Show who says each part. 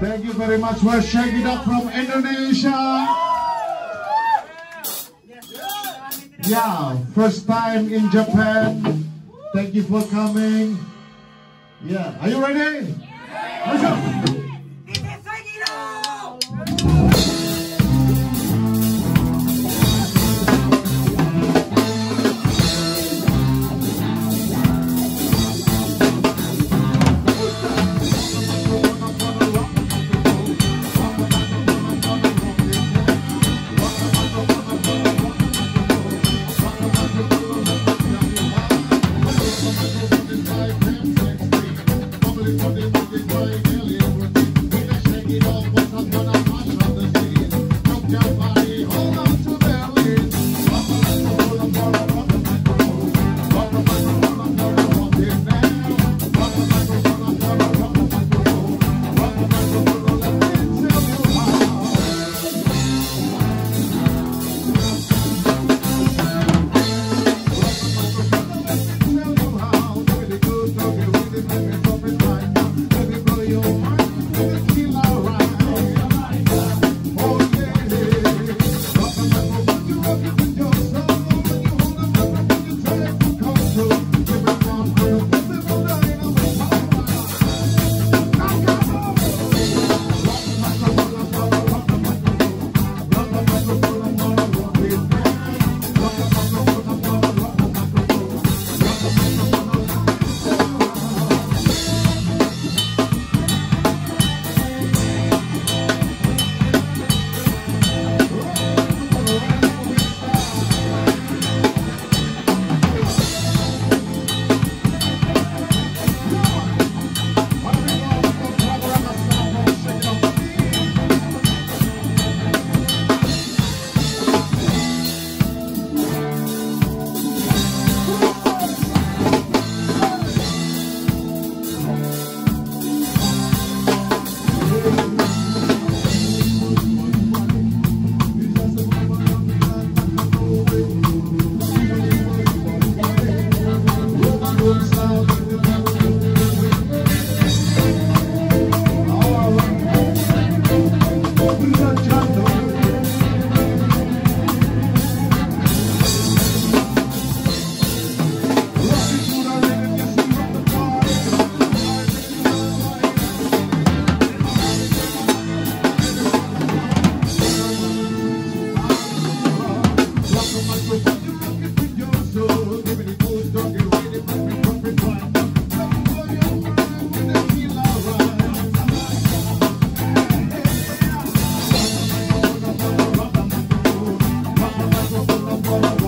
Speaker 1: Thank you very much. We're shaking up from Indonesia. Yeah, first time in Japan. Thank you for coming. Yeah, are you ready? Go. Arigatou